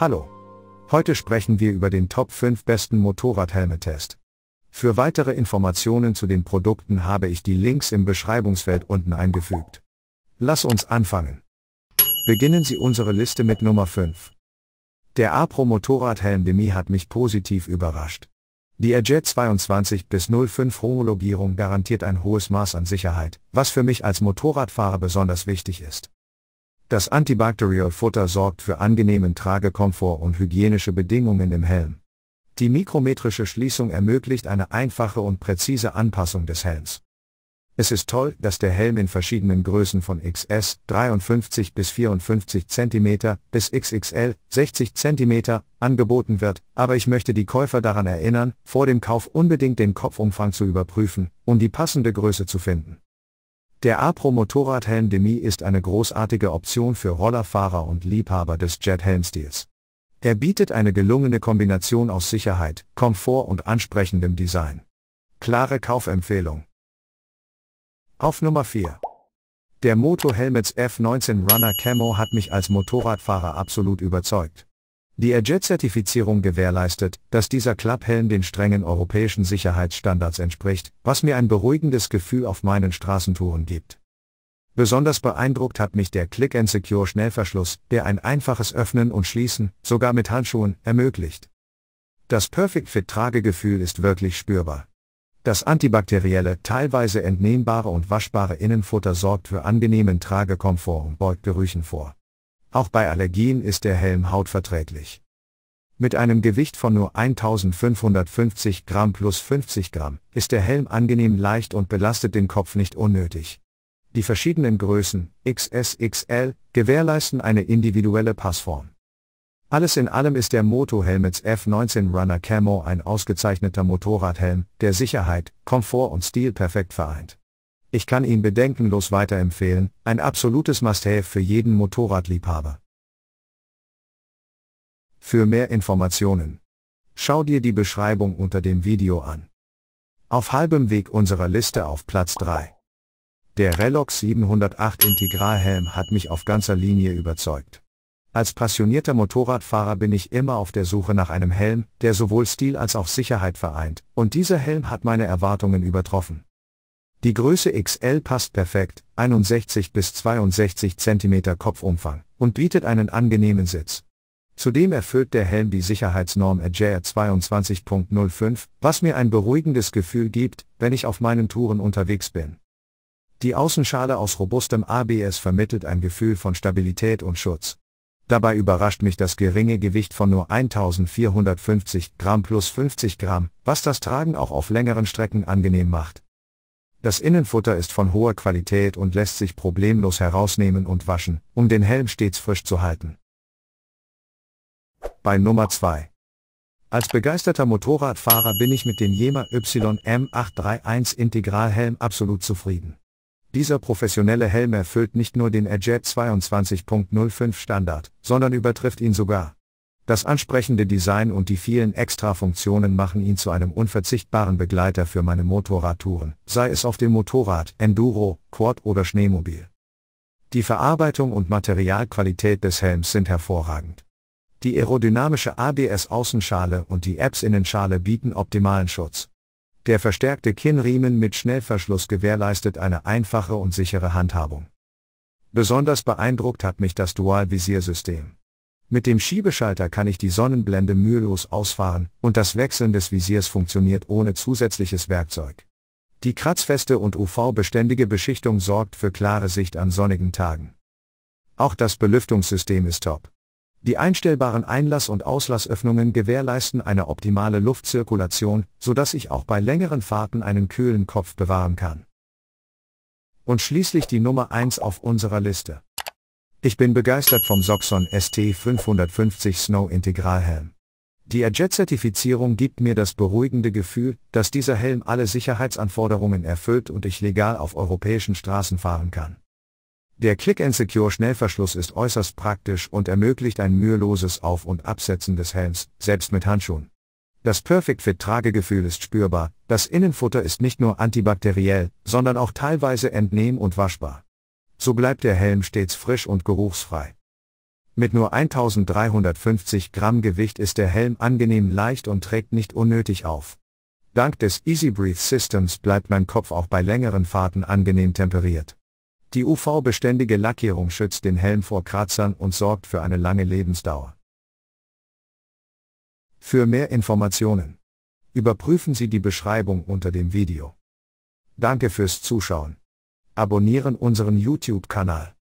Hallo. Heute sprechen wir über den Top 5 besten Motorradhelme-Test. Für weitere Informationen zu den Produkten habe ich die Links im Beschreibungsfeld unten eingefügt. Lass uns anfangen. Beginnen Sie unsere Liste mit Nummer 5. Der Apro Motorradhelm Demi hat mich positiv überrascht. Die Airjet 22 bis 05 Homologierung garantiert ein hohes Maß an Sicherheit, was für mich als Motorradfahrer besonders wichtig ist. Das Antibacterial Futter sorgt für angenehmen Tragekomfort und hygienische Bedingungen im Helm. Die mikrometrische Schließung ermöglicht eine einfache und präzise Anpassung des Helms. Es ist toll, dass der Helm in verschiedenen Größen von XS 53 bis 54 cm bis XXL 60 cm angeboten wird, aber ich möchte die Käufer daran erinnern, vor dem Kauf unbedingt den Kopfumfang zu überprüfen, um die passende Größe zu finden. Der Apro Motorradhelm Demi ist eine großartige Option für Rollerfahrer und Liebhaber des Jet-Helmstils. Er bietet eine gelungene Kombination aus Sicherheit, Komfort und ansprechendem Design. Klare Kaufempfehlung. Auf Nummer 4. Der Moto Helmets F19 Runner Camo hat mich als Motorradfahrer absolut überzeugt. Die Airjet-Zertifizierung gewährleistet, dass dieser Klapphelm den strengen europäischen Sicherheitsstandards entspricht, was mir ein beruhigendes Gefühl auf meinen Straßentouren gibt. Besonders beeindruckt hat mich der Click and Secure Schnellverschluss, der ein einfaches Öffnen und Schließen, sogar mit Handschuhen, ermöglicht. Das Perfect Fit Tragegefühl ist wirklich spürbar. Das antibakterielle, teilweise entnehmbare und waschbare Innenfutter sorgt für angenehmen Tragekomfort und beugt Gerüchen vor. Auch bei Allergien ist der Helm hautverträglich. Mit einem Gewicht von nur 1550 Gramm plus 50 Gramm ist der Helm angenehm leicht und belastet den Kopf nicht unnötig. Die verschiedenen Größen, XSXL, gewährleisten eine individuelle Passform. Alles in allem ist der Moto Helmets F19 Runner Camo ein ausgezeichneter Motorradhelm, der Sicherheit, Komfort und Stil perfekt vereint. Ich kann ihn bedenkenlos weiterempfehlen, ein absolutes Must-Have für jeden Motorradliebhaber. Für mehr Informationen. Schau dir die Beschreibung unter dem Video an. Auf halbem Weg unserer Liste auf Platz 3. Der Relox 708 Integralhelm hat mich auf ganzer Linie überzeugt. Als passionierter Motorradfahrer bin ich immer auf der Suche nach einem Helm, der sowohl Stil als auch Sicherheit vereint, und dieser Helm hat meine Erwartungen übertroffen. Die Größe XL passt perfekt, 61 bis 62 cm Kopfumfang, und bietet einen angenehmen Sitz. Zudem erfüllt der Helm die Sicherheitsnorm AJR 22.05, was mir ein beruhigendes Gefühl gibt, wenn ich auf meinen Touren unterwegs bin. Die Außenschale aus robustem ABS vermittelt ein Gefühl von Stabilität und Schutz. Dabei überrascht mich das geringe Gewicht von nur 1450 Gramm plus 50 Gramm, was das Tragen auch auf längeren Strecken angenehm macht. Das Innenfutter ist von hoher Qualität und lässt sich problemlos herausnehmen und waschen, um den Helm stets frisch zu halten. Bei Nummer 2. Als begeisterter Motorradfahrer bin ich mit dem Yema YM831 Integralhelm absolut zufrieden. Dieser professionelle Helm erfüllt nicht nur den Airjet 22.05 Standard, sondern übertrifft ihn sogar. Das ansprechende Design und die vielen Extra-Funktionen machen ihn zu einem unverzichtbaren Begleiter für meine Motorradtouren, sei es auf dem Motorrad, Enduro, Quad oder Schneemobil. Die Verarbeitung und Materialqualität des Helms sind hervorragend. Die aerodynamische ABS-Außenschale und die Apps-Innenschale bieten optimalen Schutz. Der verstärkte Kinnriemen mit Schnellverschluss gewährleistet eine einfache und sichere Handhabung. Besonders beeindruckt hat mich das Dual-Visier-System. Mit dem Schiebeschalter kann ich die Sonnenblende mühelos ausfahren, und das Wechseln des Visiers funktioniert ohne zusätzliches Werkzeug. Die kratzfeste und UV-beständige Beschichtung sorgt für klare Sicht an sonnigen Tagen. Auch das Belüftungssystem ist top. Die einstellbaren Einlass- und Auslassöffnungen gewährleisten eine optimale Luftzirkulation, sodass ich auch bei längeren Fahrten einen kühlen Kopf bewahren kann. Und schließlich die Nummer 1 auf unserer Liste. Ich bin begeistert vom Soxon ST 550 Snow Integralhelm. Die Airjet-Zertifizierung gibt mir das beruhigende Gefühl, dass dieser Helm alle Sicherheitsanforderungen erfüllt und ich legal auf europäischen Straßen fahren kann. Der Click and Secure Schnellverschluss ist äußerst praktisch und ermöglicht ein müheloses Auf- und Absetzen des Helms, selbst mit Handschuhen. Das Perfect Fit Tragegefühl ist spürbar, das Innenfutter ist nicht nur antibakteriell, sondern auch teilweise entnehm- und waschbar. So bleibt der Helm stets frisch und geruchsfrei. Mit nur 1350 Gramm Gewicht ist der Helm angenehm leicht und trägt nicht unnötig auf. Dank des Easy Breathe Systems bleibt mein Kopf auch bei längeren Fahrten angenehm temperiert. Die UV-beständige Lackierung schützt den Helm vor Kratzern und sorgt für eine lange Lebensdauer. Für mehr Informationen überprüfen Sie die Beschreibung unter dem Video. Danke fürs Zuschauen. Abonnieren unseren YouTube-Kanal.